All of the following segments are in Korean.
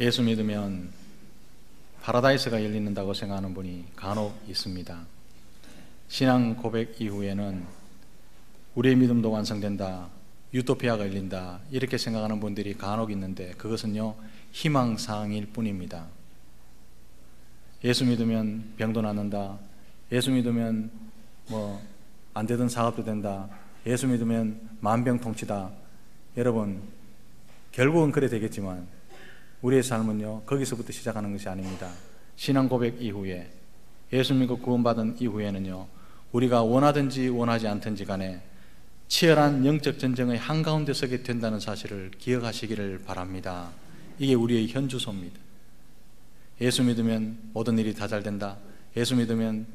예수 믿으면 파라다이스가 열린다고 생각하는 분이 간혹 있습니다. 신앙 고백 이후에는 우리의 믿음도 완성된다. 유토피아가 열린다. 이렇게 생각하는 분들이 간혹 있는데 그것은요, 희망사항일 뿐입니다. 예수 믿으면 병도 낫는다. 예수 믿으면 뭐 안 되던 사업도 된다. 예수 믿으면 만병통치다. 여러분, 결국은 그래 되겠지만 우리의 삶은요, 거기서부터 시작하는 것이 아닙니다. 신앙 고백 이후에 예수 믿고 구원받은 이후에는요, 우리가 원하든지 원하지 않든지 간에 치열한 영적 전쟁의 한가운데 서게 된다는 사실을 기억하시기를 바랍니다. 이게 우리의 현주소입니다. 예수 믿으면 모든 일이 다 잘 된다. 예수 믿으면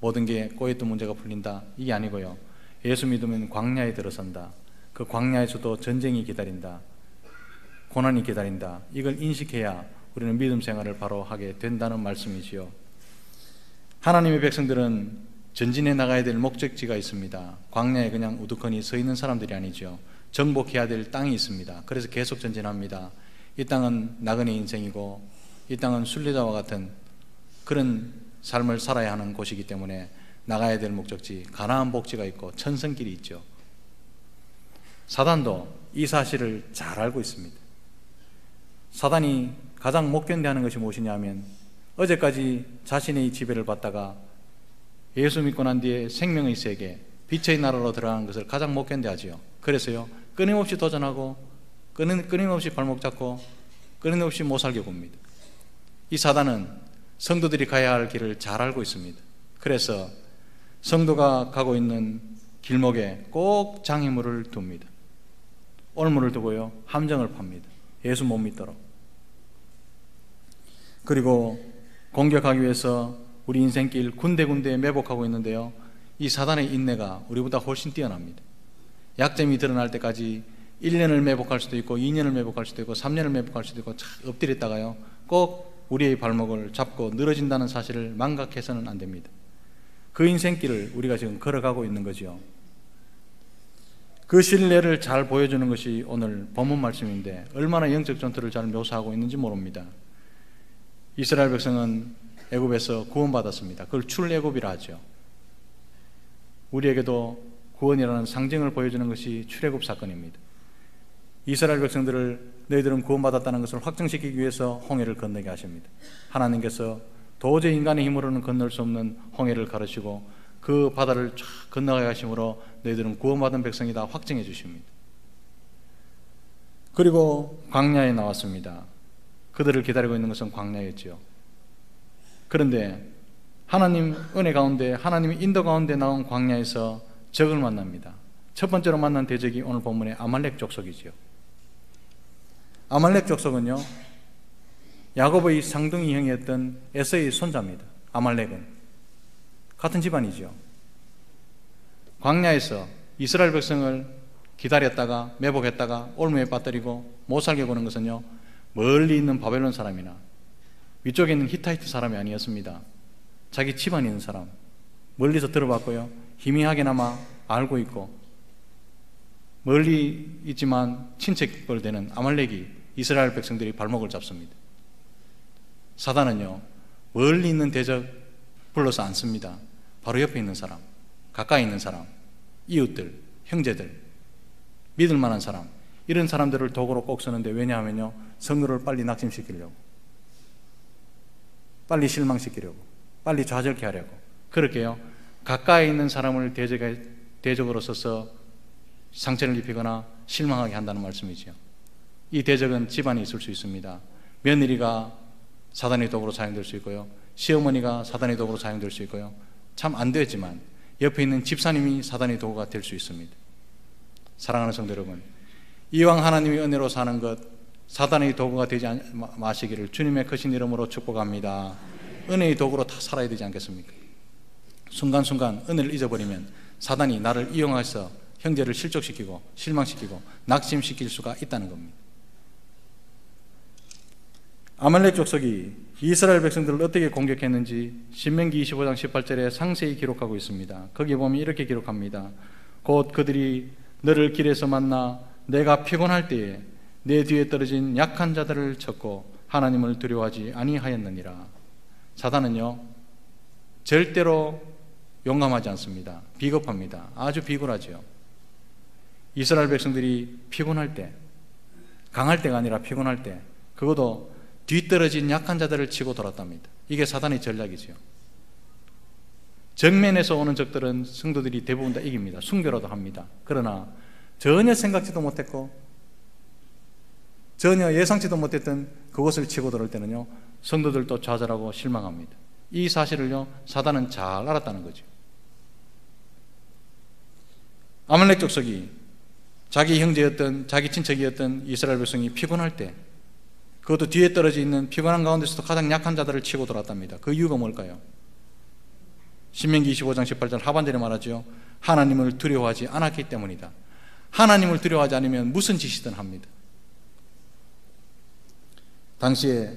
모든 게 꼬였던 문제가 풀린다. 이게 아니고요. 예수 믿으면 광야에 들어선다. 그 광야에서도 전쟁이 기다린다. 고난이 기다린다. 이걸 인식해야 우리는 믿음 생활을 바로 하게 된다는 말씀이지요. 하나님의 백성들은 전진해 나가야 될 목적지가 있습니다. 광야에 그냥 우두커니 서 있는 사람들이 아니죠. 정복해야 될 땅이 있습니다. 그래서 계속 전진합니다. 이 땅은 나그네 인생이고 이 땅은 순례자와 같은 그런 삶을 살아야 하는 곳이기 때문에 나가야 될 목적지 가나안 복지가 있고 천성길이 있죠. 사단도 이 사실을 잘 알고 있습니다. 사단이 가장 못 견뎌하는 것이 무엇이냐 하면 어제까지 자신의 지배를 받다가 예수 믿고 난 뒤에 생명의 세계, 빛의 나라로 들어가는 것을 가장 못 견뎌하지요. 그래서요, 끊임없이 도전하고, 끊임, 끊임없이 발목 잡고, 끊임없이 못 살게 봅니다. 이 사단은 성도들이 가야 할 길을 잘 알고 있습니다. 그래서 성도가 가고 있는 길목에 꼭 장애물을 둡니다. 올물을 두고요, 함정을 팝니다. 예수 못 믿도록. 그리고 공격하기 위해서 우리 인생길 군데군데 매복하고 있는데요. 이 사단의 인내가 우리보다 훨씬 뛰어납니다. 약점이 드러날 때까지 1년을 매복할 수도 있고 2년을 매복할 수도 있고 3년을 매복할 수도 있고 엎드렸다가요. 꼭 우리의 발목을 잡고 늘어진다는 사실을 망각해서는 안 됩니다. 그 인생길을 우리가 지금 걸어가고 있는 거죠. 그 신뢰를 잘 보여주는 것이 오늘 본문 말씀인데 얼마나 영적 전투를 잘 묘사하고 있는지 모릅니다. 이스라엘 백성은 애굽에서 구원받았습니다. 그걸 출애굽이라 하죠. 우리에게도 구원이라는 상징을 보여주는 것이 출애굽 사건입니다. 이스라엘 백성들을 너희들은 구원받았다는 것을 확정시키기 위해서 홍해를 건너게 하십니다. 하나님께서 도저히 인간의 힘으로는 건널 수 없는 홍해를 가르치고 그 바다를 쫙 건너가게 하심으로 너희들은 구원받은 백성이다 확정해 주십니다. 그리고 광야에 나왔습니다. 그들을 기다리고 있는 것은 광야였지요. 그런데 하나님 은혜 가운데 하나님의 인도 가운데 나온 광야에서 적을 만납니다. 첫 번째로 만난 대적이 오늘 본문의 아말렉 족속이지요. 아말렉 족속은요. 야곱의 상둥이 형이었던 에서의 손자입니다. 아말렉은 같은 집안이죠. 광야에서 이스라엘 백성을 기다렸다가 매복했다가 올무에 빠뜨리고 못 살게 보는 것은요. 멀리 있는 바벨론 사람이나 위쪽에 있는 히타이트 사람이 아니었습니다. 자기 집안에 있는 사람. 멀리서 들어봤고요. 희미하게나마 알고 있고 멀리 있지만 친척벌 되는 아말렉이 이스라엘 백성들이 발목을 잡습니다. 사단은요. 멀리 있는 대적 불러서 안 씁니다. 바로 옆에 있는 사람, 가까이 있는 사람, 이웃들, 형제들, 믿을 만한 사람 이런 사람들을 도구로 꼭 쓰는데 왜냐하면요. 성도를 빨리 낙심시키려고 빨리 실망시키려고, 빨리 좌절케 하려고. 그렇게요. 가까이 있는 사람을 대적으로 써서 상처를 입히거나 실망하게 한다는 말씀이지요. 이 대적은 집안에 있을 수 있습니다. 며느리가 사단의 도구로 사용될 수 있고요. 시어머니가 사단의 도구로 사용될 수 있고요. 참 안 되지만 옆에 있는 집사님이 사단의 도구가 될 수 있습니다. 사랑하는 성도 여러분, 이왕 하나님의 은혜로 사는 것 사단의 도구가 되지 마시기를 주님의 크신 이름으로 축복합니다. 은혜의 도구로 다 살아야 되지 않겠습니까? 순간순간 은혜를 잊어버리면 사단이 나를 이용해서 형제를 실족시키고 실망시키고 낙심시킬 수가 있다는 겁니다. 아말렉 족속이 이스라엘 백성들을 어떻게 공격했는지 신명기 25장 18절에 상세히 기록하고 있습니다. 거기 보면 이렇게 기록합니다. 곧 그들이 너를 길에서 만나 내가 피곤할 때에 내 뒤에 떨어진 약한 자들을 쳤고 하나님을 두려워하지 아니하였느니라. 사단은요 절대로 용감하지 않습니다. 비겁합니다. 아주 비굴하지요. 이스라엘 백성들이 피곤할 때, 강할 때가 아니라 피곤할 때, 그것도 뒤떨어진 약한 자들을 치고 돌았답니다. 이게 사단의 전략이지요. 정면에서 오는 적들은 성도들이 대부분 다 이깁니다. 순교라도 합니다. 그러나 전혀 생각지도 못했고 전혀 예상치도 못했던 그것을 치고 들어올 때는요 성도들도 좌절하고 실망합니다. 이 사실을요 사단은 잘 알았다는 거죠. 아말렉 족속이 자기 형제였던 자기 친척이었던 이스라엘 백성이 피곤할 때 그것도 뒤에 떨어져 있는 피곤한 가운데서도 가장 약한 자들을 치고 돌았답니다. 그 이유가 뭘까요? 신명기 25장 18절 하반절에 말하죠. 하나님을 두려워하지 않았기 때문이다. 하나님을 두려워하지 않으면 무슨 짓이든 합니다. 당시에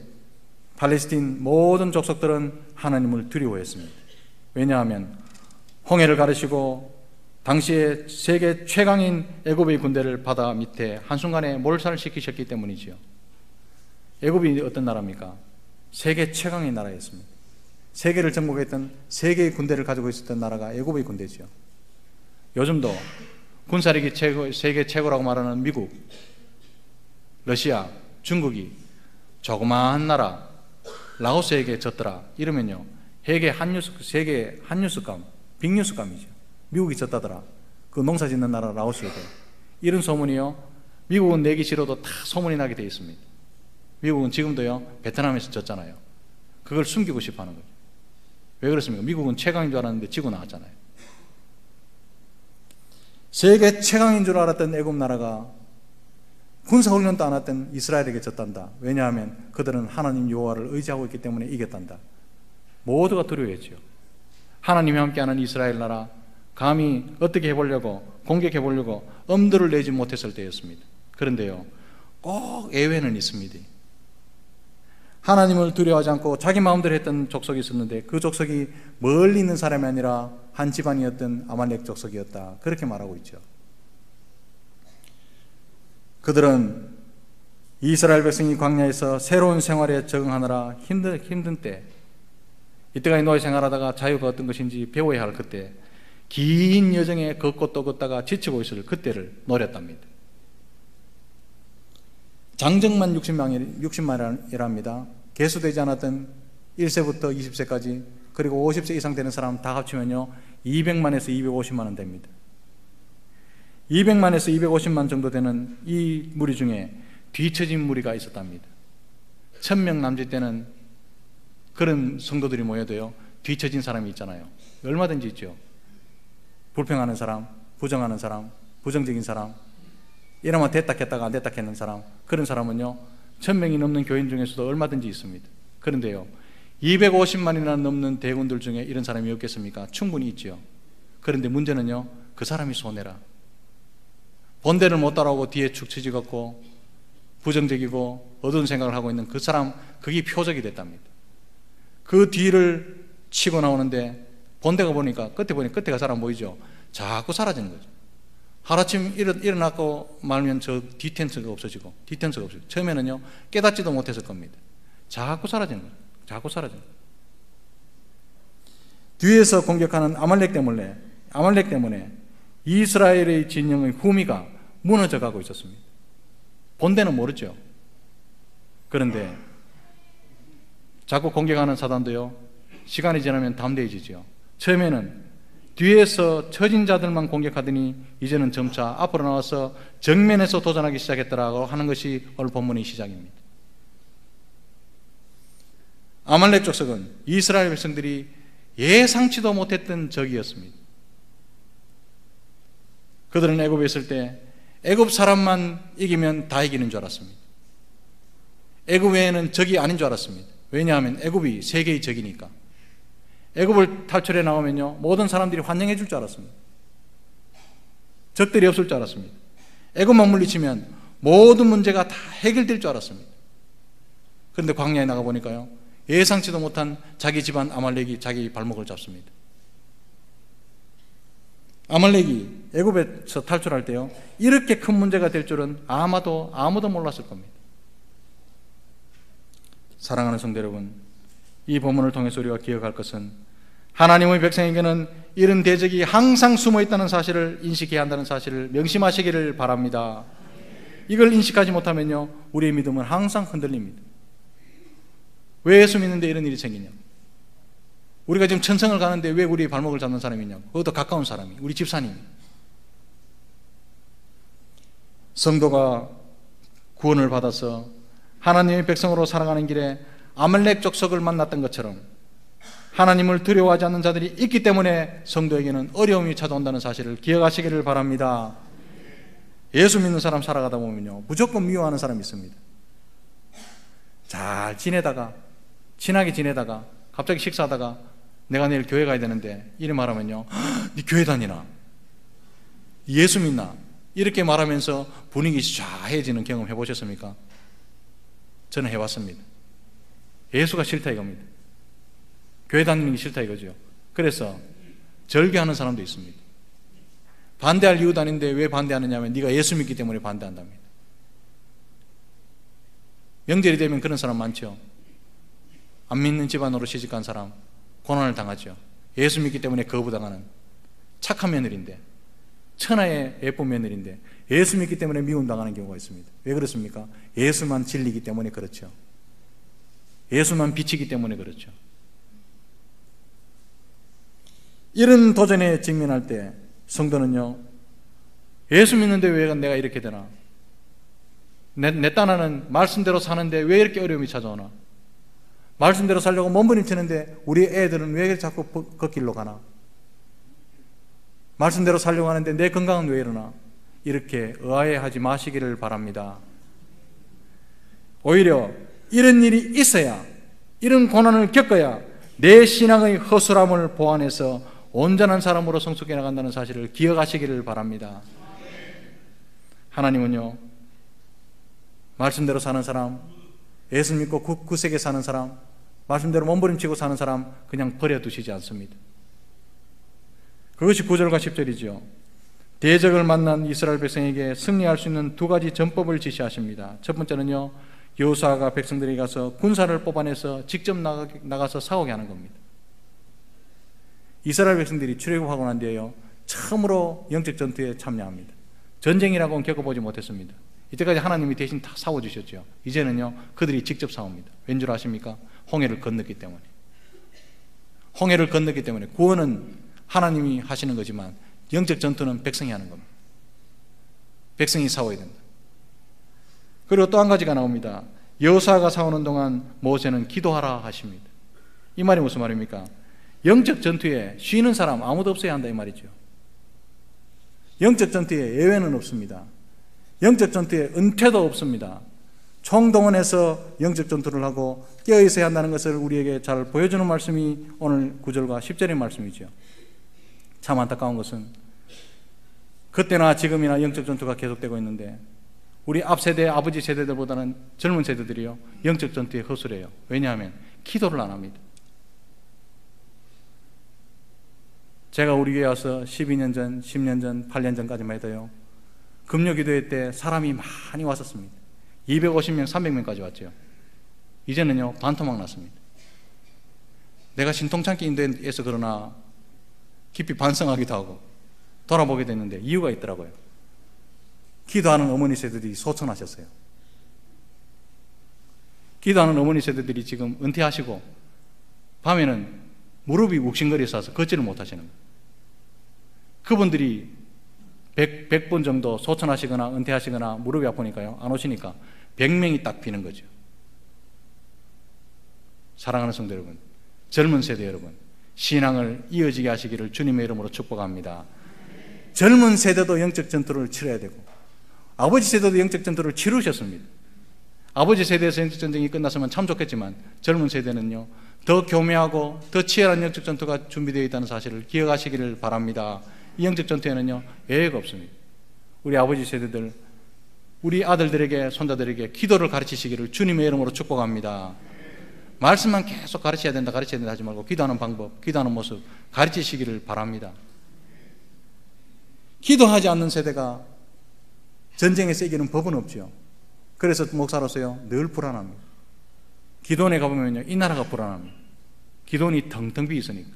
팔레스틴 모든 족속들은 하나님을 두려워했습니다. 왜냐하면 홍해를 가르시고 당시에 세계 최강인 애굽의 군대를 바다 밑에 한순간에 몰살시키셨기 때문이지요. 애굽이 어떤 나라입니까? 세계 최강의 나라였습니다. 세계를 정복했던 세계의 군대를 가지고 있었던 나라가 애굽의 군대지요. 요즘도 군사력이 최고, 세계 최고라고 말하는 미국, 러시아, 중국이 조그마한 나라 라오스에게 졌더라 이러면요 세계 한뉴스 세계 한뉴스감 빅뉴스감이죠. 미국이 졌다더라. 그 농사 짓는 나라 라오스에게 이런 소문이요 미국은 내기 싫어도 다 소문이 나게 되어 있습니다. 미국은 지금도요 베트남에서 졌잖아요. 그걸 숨기고 싶어 하는 거죠. 왜 그렇습니까? 미국은 최강인 줄 알았는데 지고 나왔잖아요. 세계 최강인 줄 알았던 애굽 나라가 군사훈련도 안 했던 이스라엘에게 졌단다. 왜냐하면 그들은 하나님 여호와를 의지하고 있기 때문에 이겼단다. 모두가 두려워했죠. 하나님이 함께하는 이스라엘 나라 감히 어떻게 해보려고 공격해 보려고 엄두를 내지 못했을 때였습니다. 그런데요, 꼭 예외는 있습니다. 하나님을 두려워하지 않고 자기 마음대로 했던 족속이 있었는데 그 족속이 멀리 있는 사람이 아니라 한 집안이었던 아말렉 족속이었다. 그렇게 말하고 있죠. 그들은 이스라엘 백성이 광야에서 새로운 생활에 적응하느라 힘든, 힘든 때, 이때까지 노예 생활하다가 자유가 어떤 것인지 배워야 할 그때, 긴 여정에 걷고 또 걷다가 지치고 있을 그때를 노렸답니다. 장정만 60만, 60만이랍니다. 개수되지 않았던 1세부터 20세까지 그리고 50세 이상 되는 사람 다 합치면요 200만에서 250만 원 됩니다. 200만에서 250만 정도 되는 이 무리 중에 뒤처진 무리가 있었답니다. 천명 남짓 때는 그런 성도들이 모여도요 뒤처진 사람이 있잖아요. 얼마든지 있죠. 불평하는 사람, 부정하는 사람, 부정적인 사람, 이러면 됐다 했다가 안 됐다 했는 사람 그런 사람은요 천 명이 넘는 교인 중에서도 얼마든지 있습니다. 그런데요 250만이나 넘는 대군들 중에 이런 사람이 없겠습니까? 충분히 있지요. 그런데 문제는요 그 사람이 손해라. 본대를 못 따라오고 뒤에 축 처지 갖고 부정적이고 어두운 생각을 하고 있는 그 사람 그게 표적이 됐답니다. 그 뒤를 치고 나오는데 본대가 보니까 끝에 보니까 끝에가 잘안 보이죠? 자꾸 사라지는 거죠 하루아침 일어, 나고 말면 저 디텐스가 없어지고 디텐스가 없어지고 처음에는요 깨닫지도 못했을 겁니다. 자꾸 사라지는 거예요. 자꾸 사라지는 뒤에서 공격하는 아말렉 때문에 아말렉 때문에 이스라엘의 진영의 후미가 무너져 가고 있었습니다. 본대는 모르죠. 그런데 자꾸 공격하는 사단도요 시간이 지나면 담대해지죠 처음에는 뒤에서 처진 자들만 공격하더니 이제는 점차 앞으로 나와서 정면에서 도전하기 시작했더라고 하는 것이 오늘 본문의 시작입니다. 아말렉 족속은 이스라엘 백성들이 예상치도 못했던 적이었습니다. 그들은 애굽에 있을 때 애굽 사람만 이기면 다 이기는 줄 알았습니다. 애굽 외에는 적이 아닌 줄 알았습니다. 왜냐하면 애굽이 세계의 적이니까. 애굽을 탈출해 나오면요 모든 사람들이 환영해 줄 줄 알았습니다. 적들이 없을 줄 알았습니다. 애굽만 물리치면 모든 문제가 다 해결될 줄 알았습니다. 그런데 광야에 나가 보니까요 예상치도 못한 자기 집안 아말렉이 자기 발목을 잡습니다. 아말렉이 애굽에서 탈출할 때요 이렇게 큰 문제가 될 줄은 아마도 아무도 몰랐을 겁니다. 사랑하는 성도 여러분, 이 본문을 통해서 우리가 기억할 것은 하나님의 백성에게는 이런 대적이 항상 숨어 있다는 사실을 인식해야 한다는 사실을 명심하시기를 바랍니다. 이걸 인식하지 못하면요, 우리의 믿음은 항상 흔들립니다. 왜 예수 믿는데 이런 일이 생기냐? 우리가 지금 천성을 가는데 왜 우리 발목을 잡는 사람이 있냐고. 그것도 가까운 사람이, 우리 집사님이. 성도가 구원을 받아서 하나님의 백성으로 살아가는 길에 아말렉 족속을 만났던 것처럼 하나님을 두려워하지 않는 자들이 있기 때문에 성도에게는 어려움이 찾아온다는 사실을 기억하시기를 바랍니다. 예수 믿는 사람 살아가다 보면요. 무조건 미워하는 사람이 있습니다. 잘 지내다가, 친하게 지내다가, 갑자기 식사하다가 내가 내일 교회 가야 되는데 이래 말하면요. 네 교회 다니나? 예수 믿나? 이렇게 말하면서 분위기 좌해지는 경험 해보셨습니까? 저는 해봤습니다. 예수가 싫다 이겁니다. 교회 다니는 게 싫다 이거죠. 그래서 절개하는 사람도 있습니다. 반대할 이유도 아닌데 왜 반대하느냐면 네가 예수 믿기 때문에 반대한답니다. 명절이 되면 그런 사람 많죠. 안 믿는 집안으로 시집간 사람 고난을 당하죠. 예수 믿기 때문에 거부당하는 착한 며느리인데 천하의 예쁜 며느리인데 예수 믿기 때문에 미움당하는 경우가 있습니다. 왜 그렇습니까? 예수만 진리기 때문에 그렇죠. 예수만 비치기 때문에 그렇죠. 이런 도전에 직면할 때 성도는요, 예수 믿는데 왜 내가 이렇게 되나? 내, 내 딴하는 말씀대로 사는데 왜 이렇게 어려움이 찾아오나? 말씀대로 살려고 몸부림치는데 우리 애들은 왜 자꾸 걷길로 가나? 말씀대로 살려고 하는데 내 건강은 왜 이러나? 이렇게 의아해하지 마시기를 바랍니다. 오히려 이런 일이 있어야, 이런 고난을 겪어야 내 신앙의 허술함을 보완해서 온전한 사람으로 성숙해 나간다는 사실을 기억하시기를 바랍니다. 하나님은요, 말씀대로 사는 사람, 예수 믿고 구색에 사는 사람, 말씀대로 몸부림치고 사는 사람 그냥 버려두시지 않습니다. 그것이 9절과 10절이죠. 대적을 만난 이스라엘 백성에게 승리할 수 있는 두 가지 전법을 지시하십니다. 첫 번째는요, 여호수아가 백성들이 가서 군사를 뽑아내서 직접 나가, 서 싸우게 하는 겁니다. 이스라엘 백성들이 출애굽하고 난 뒤에요, 처음으로 영적 전투에 참여합니다. 전쟁이라고는 겪어보지 못했습니다. 이때까지 하나님이 대신 다 싸워주셨죠. 이제는요, 그들이 직접 싸웁니다. 왠 줄 아십니까? 홍해를 건넜기 때문에. 홍해를 건넜기 때문에 구원은 하나님이 하시는 거지만 영적 전투는 백성이 하는 겁니다. 백성이 싸워야 된다. 그리고 또 한 가지가 나옵니다. 여호사가 싸우는 동안 모세는 기도하라 하십니다. 이 말이 무슨 말입니까? 영적 전투에 쉬는 사람 아무도 없어야 한다 이 말이죠. 영적 전투에 예외는 없습니다. 영적 전투에 은퇴도 없습니다. 총동원해서 영적 전투를 하고 깨어 있어야 한다는 것을 우리에게 잘 보여주는 말씀이 오늘 9절과 10절의 말씀이죠. 참 안타까운 것은 그때나 지금이나 영적 전투가 계속되고 있는데 우리 앞 세대 아버지 세대들보다는 젊은 세대들이요 영적 전투에 허술해요. 왜냐하면 기도를 안 합니다. 제가 우리 교회 와서 12년 전, 10년 전, 8년 전까지만 해도요 금요 기도회 때 사람이 많이 왔었습니다. 250명, 300명까지 왔죠. 이제는요 반토막 났습니다. 내가 신통창기 인도에서 그러나 깊이 반성하기도 하고 돌아보게 됐는데 이유가 있더라고요. 기도하는 어머니 세대들이 소천하셨어요. 기도하는 어머니 세대들이 지금 은퇴하시고 밤에는 무릎이 욱신거려서 걷지를 못하시는. 그분들이 100, 100번 정도 소천하시거나 은퇴하시거나 무릎이 아프니까요. 안 오시니까 100명이 딱 비는 거죠. 사랑하는 성도 여러분, 젊은 세대 여러분, 신앙을 이어지게 하시기를 주님의 이름으로 축복합니다. 젊은 세대도 영적 전투를 치러야 되고 아버지 세대도 영적 전투를 치르셨습니다. 아버지 세대에서 영적 전쟁이 끝났으면 참 좋겠지만 젊은 세대는요 더 교묘하고 더 치열한 영적 전투가 준비되어 있다는 사실을 기억하시기를 바랍니다. 이 영적 전투에는요 예외가 없습니다. 우리 아버지 세대들 우리 아들들에게 손자들에게 기도를 가르치시기를 주님의 이름으로 축복합니다. 말씀만 계속 가르쳐야 된다, 가르쳐야 된다 하지 말고 기도하는 방법, 기도하는 모습 가르치시기를 바랍니다. 기도하지 않는 세대가 전쟁에서 이기는 법은 없죠. 그래서 목사로서요, 늘 불안합니다. 기돈에 가보면요. 이 나라가 불안합니다. 기돈이 텅텅 비어 있으니까.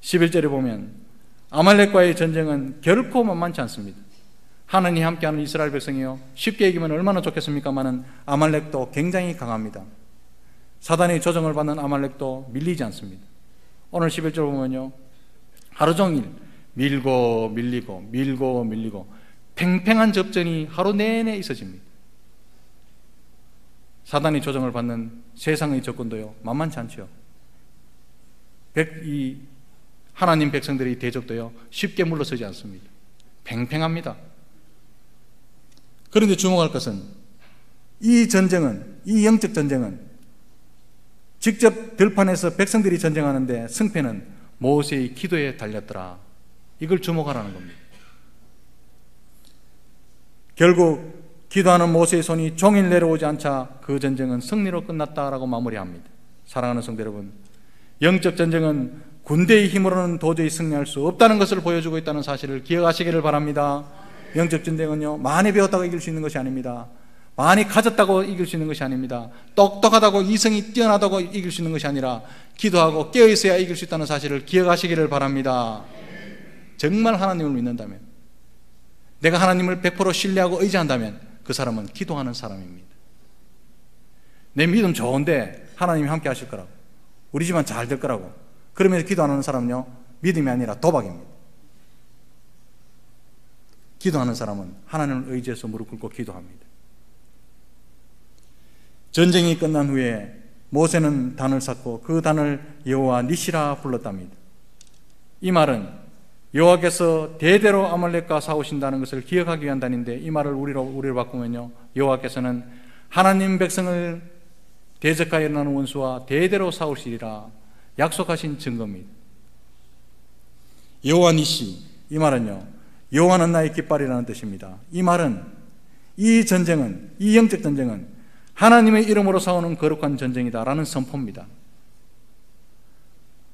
11절에 보면 아말렉과의 전쟁은 결코 만만치 않습니다. 하나님이 함께하는 이스라엘 백성이요. 쉽게 얘기하면 얼마나 좋겠습니까만은 아말렉도 굉장히 강합니다. 사단의 조정을 받는 아말렉도 밀리지 않습니다. 오늘 11절 보면요. 하루 종일 밀고 밀리고 밀고 밀리고 팽팽한 접전이 하루 내내 있어집니다. 사단의 조정을 받는 세상의 접근도요. 만만치 않죠. 백, 이 하나님 백성들의 대적도요. 쉽게 물러서지 않습니다. 팽팽합니다. 그런데 주목할 것은 이 전쟁은 이 영적 전쟁은 직접 들판에서 백성들이 전쟁하는데 승패는 모세의 기도에 달렸더라. 이걸 주목하라는 겁니다. 결국 기도하는 모세의 손이 종일 내려오지 않자 그 전쟁은 승리로 끝났다라고 마무리합니다. 사랑하는 성도 여러분, 영적 전쟁은 군대의 힘으로는 도저히 승리할 수 없다는 것을 보여주고 있다는 사실을 기억하시기를 바랍니다. 영적 전쟁은요, 많이 배웠다고 이길 수 있는 것이 아닙니다. 많이 가졌다고 이길 수 있는 것이 아닙니다. 똑똑하다고 이성이 뛰어나다고 이길 수 있는 것이 아니라 기도하고 깨어 있어야 이길 수 있다는 사실을 기억하시기를 바랍니다. 정말 하나님을 믿는다면, 내가 하나님을 100% 신뢰하고 의지한다면 그 사람은 기도하는 사람입니다. 내 믿음 좋은데 하나님이 함께 하실 거라고. 우리 집안 잘 될 거라고. 그러면서 기도하는 사람은요, 믿음이 아니라 도박입니다. 기도하는 사람은 하나님을 의지해서 무릎 꿇고 기도합니다. 전쟁이 끝난 후에 모세는 단을 쌓고 그 단을 여호와 니시라 불렀답니다. 이 말은 여호와께서 대대로 아말렉과 싸우신다는 것을 기억하기 위한 단인데 이 말을 우리로 우리로 바꾸면요 여호와께서는 하나님 백성을 대적하여 일어나는 원수와 대대로 싸우시리라 약속하신 증거입니다. 여호와 니시 이 말은요 여호와는 나의 깃발이라는 뜻입니다. 이 말은 이 전쟁은 이 영적 전쟁은 하나님의 이름으로 싸우는 거룩한 전쟁이다라는 선포입니다.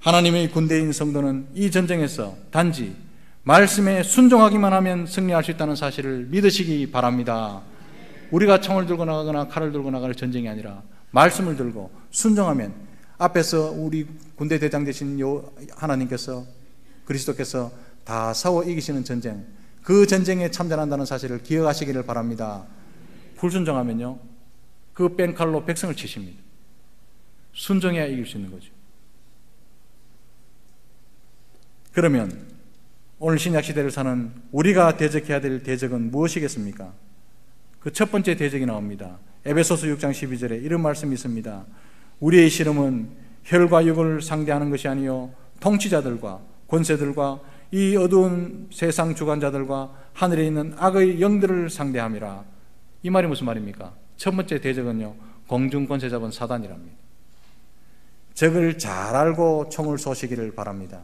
하나님의 군대인 성도는 이 전쟁에서 단지 말씀에 순종하기만 하면 승리할 수 있다는 사실을 믿으시기 바랍니다. 우리가 총을 들고 나가거나 칼을 들고 나갈 전쟁이 아니라 말씀을 들고 순종하면 앞에서 우리 군대 대장 되신 하나님께서 그리스도께서 다 싸워 이기시는 전쟁 그 전쟁에 참전한다는 사실을 기억하시기를 바랍니다. 불순종하면요 그 뺑칼로 백성을 치십니다. 순종해야 이길 수 있는 거죠. 그러면 오늘 신약 시대를 사는 우리가 대적해야 될 대적은 무엇이겠습니까? 그 첫 번째 대적이 나옵니다. 에베소서 6장 12절에 이런 말씀이 있습니다. 우리의 실험은 혈과 육을 상대하는 것이 아니요 통치자들과 권세들과 이 어두운 세상 주관자들과 하늘에 있는 악의 영들을 상대함이라. 이 말이 무슨 말입니까? 첫 번째 대적은요, 공중 권세 잡은 사단이랍니다. 적을 잘 알고 총을 쏘시기를 바랍니다.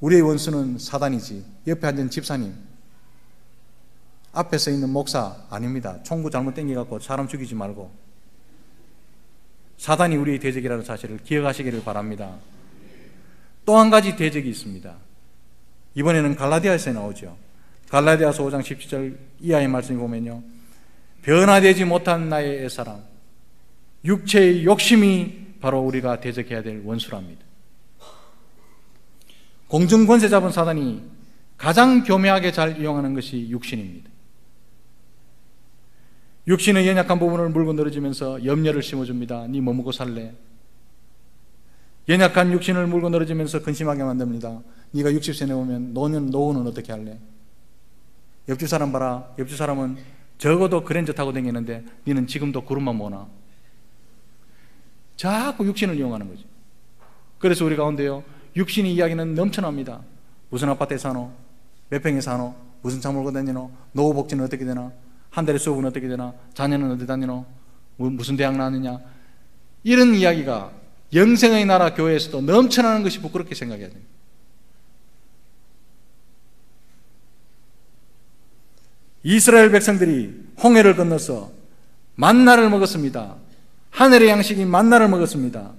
우리의 원수는 사단이지, 옆에 앉은 집사님, 앞에 서 있는 목사 아닙니다. 총구 잘못 땡겨갖고 사람 죽이지 말고. 사단이 우리의 대적이라는 사실을 기억하시기를 바랍니다. 또 한 가지 대적이 있습니다. 이번에는 갈라디아에서 나오죠. 갈라디아서 5장 17절 이하의 말씀을 보면요. 변화되지 못한 나의 애사람, 육체의 욕심이 바로 우리가 대적해야 될 원수랍니다. 공중 권세 잡은 사단이 가장 교묘하게 잘 이용하는 것이 육신입니다. 육신의 연약한 부분을 물고 늘어지면서 염려를 심어줍니다. 네 뭐 먹고 살래? 연약한 육신을 물고 늘어지면서 근심하게 만듭니다. 네가 60세 내오면 노년 노후는 어떻게 할래? 옆집 사람 봐라. 옆집 사람은 적어도 그랜저 타고 다니는데 너는 지금도 구름만 모나. 자꾸 육신을 이용하는 거죠. 그래서 우리 가운데요. 육신의 이야기는 넘쳐납니다. 무슨 아파트에 사노? 몇 평에 사노? 무슨 차 몰고 다니노? 노후 복지는 어떻게 되나? 한 달에 수업은 어떻게 되나? 자녀는 어디 다니노? 무슨 대학 나왔느냐? 이런 이야기가 영생의 나라 교회에서도 넘쳐나는 것이 부끄럽게 생각해야 됩니다. 이스라엘 백성들이 홍해를 건너서 만나를 먹었습니다. 하늘의 양식이 만나를 먹었습니다.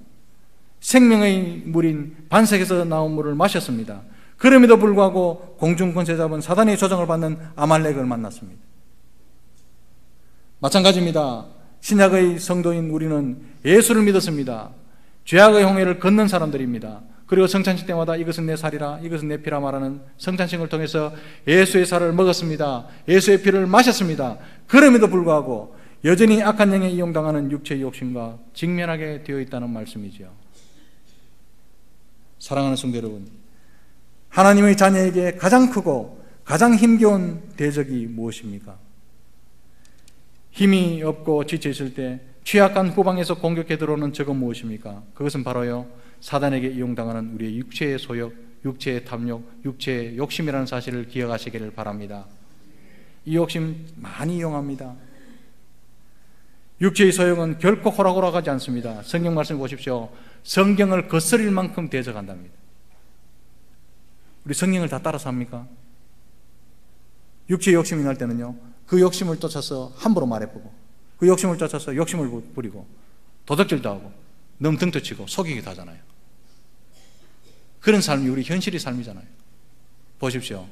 생명의 물인 반석에서 나온 물을 마셨습니다. 그럼에도 불구하고 공중 권세 잡은 사단의 조정을 받는 아말렉을 만났습니다. 마찬가지입니다. 신약의 성도인 우리는 예수를 믿었습니다. 죄악의 홍해를 걷는 사람들입니다. 그리고 성찬식 때마다 이것은 내 살이라 이것은 내 피라 말하는 성찬식을 통해서 예수의 살을 먹었습니다. 예수의 피를 마셨습니다. 그럼에도 불구하고 여전히 악한 영에 이용당하는 육체의 욕심과 직면하게 되어 있다는 말씀이지요. 사랑하는 성도 여러분, 하나님의 자녀에게 가장 크고 가장 힘겨운 대적이 무엇입니까? 힘이 없고 지쳐 있을 때 취약한 후방에서 공격해 들어오는 적은 무엇입니까? 그것은 바로요 사단에게 이용당하는 우리의 육체의 소욕, 육체의 탐욕, 육체의 욕심이라는 사실을 기억하시기를 바랍니다. 이 욕심 많이 이용합니다. 육체의 소욕은 결코 호락호락하지 않습니다. 성경 말씀 보십시오. 성경을 거스릴 만큼 대적한답니다. 우리 성경을 다 따라서 합니까? 육체의 욕심이 날 때는요, 그 욕심을 쫓아서 함부로 말해보고, 그 욕심을 쫓아서 욕심을 부리고, 도덕질도 하고, 넘등도 치고, 속이기도 하잖아요. 그런 삶이 우리 현실의 삶이잖아요. 보십시오.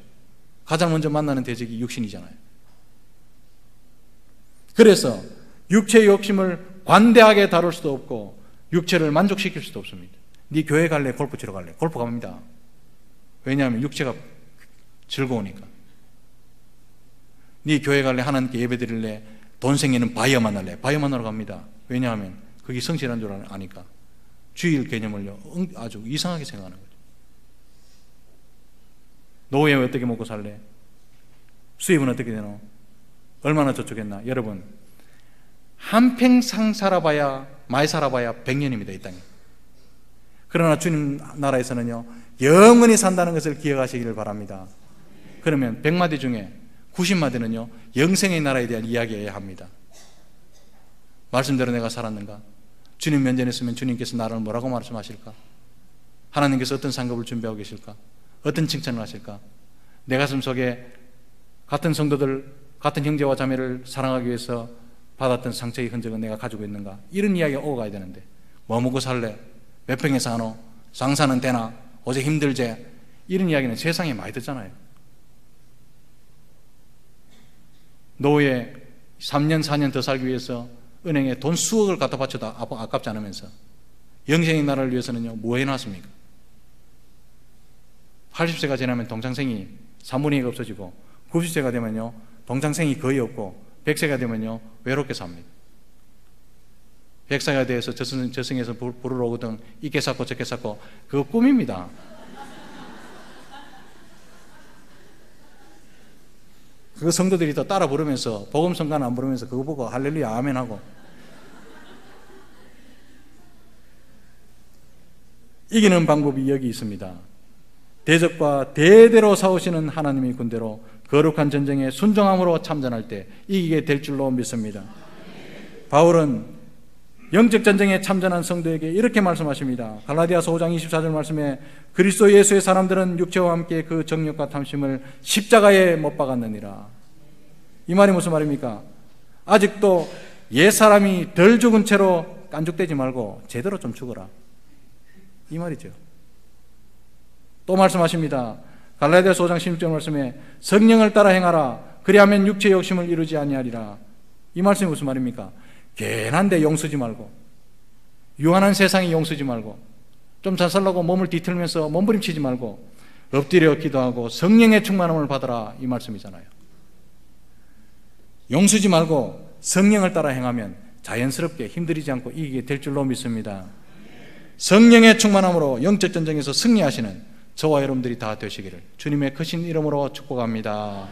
가장 먼저 만나는 대적이 육신이잖아요. 그래서 육체의 욕심을 관대하게 다룰 수도 없고 육체를 만족시킬 수도 없습니다. 네 교회 갈래? 골프 치러 갈래? 골프 갑니다. 왜냐하면 육체가 즐거우니까. 네 교회 갈래? 하나님께 예배 드릴래? 돈 생기는 바이어 만날래? 바이어 만나러 갑니다. 왜냐하면 그게 성실한 줄 아니까. 주일 개념을요 아주 이상하게 생각하는 거죠. 노후에 어떻게 먹고 살래? 수입은 어떻게 되노? 얼마나 저축했나? 여러분 한평생 살아봐야 많이 살아봐야 100년입니다 이 땅에 그러나 주님 나라에서는요 영원히 산다는 것을 기억하시기를 바랍니다 그러면 100마디 중에 90마디는요 영생의 나라에 대한 이야기여야 합니다 말씀대로 내가 살았는가? 주님 면전했으면 주님께서 나를 뭐라고 말씀하실까? 하나님께서 어떤 상급을 준비하고 계실까? 어떤 칭찬을 하실까? 내 가슴 속에 같은 성도들, 같은 형제와 자매를 사랑하기 위해서 받았던 상처의 흔적은 내가 가지고 있는가? 이런 이야기가 오고 가야 되는데, 뭐 먹고 살래? 몇 평에 사노? 상사는 되나? 어제 힘들제? 이런 이야기는 세상에 많이 듣잖아요. 노후에 3년, 4년 더 살기 위해서 은행에 돈 수억을 갖다 바쳐도 아깝지 않으면서 영생의 나라를 위해서는요, 뭐 해놨습니까? 80세가 지나면 동창생이 3분의 2가 없어지고 90세가 되면요, 동창생이 거의 없고 100세가 되면요, 외롭게 삽니다. 100세가 돼서 저승, 저승에서 부르러 오거든 이게 쌓고 저게 쌓고 그거 꿈입니다. 그 성도들이 더 따라 부르면서 복음 성가는 안 부르면서 그거 보고 할렐루야 아멘 하고 이기는 방법이 여기 있습니다. 대적과 대대로 싸우시는 하나님의 군대로 거룩한 전쟁에 순종함으로 참전할 때 이기게 될 줄로 믿습니다. 바울은 영적 전쟁에 참전한 성도에게 이렇게 말씀하십니다. 갈라디아서 5장 24절 말씀에 그리스도 예수의 사람들은 육체와 함께 그 정욕과 탐심을 십자가에 못 박았느니라. 이 말이 무슨 말입니까? 아직도 옛 사람이 덜 죽은 채로 깐죽대지 말고 제대로 좀 죽어라. 이 말이죠. 또 말씀하십니다. 갈라디아서 5장 16절 말씀에 성령을 따라 행하라. 그리하면 육체 욕심을 이루지 아니하리라. 이 말씀이 무슨 말입니까? 괜한데 용쓰지 말고 유한한 세상에 용쓰지 말고 좀 잘 살라고 몸을 뒤틀면서 몸부림치지 말고 엎드려 기도하고 성령의 충만함을 받아라 이 말씀이잖아요. 용쓰지 말고 성령을 따라 행하면 자연스럽게 힘들이지 않고 이기게 될 줄로 믿습니다. 성령의 충만함으로 영적 전쟁에서 승리하시는 저와 여러분들이 다 되시기를 주님의 크신 이름으로 축복합니다.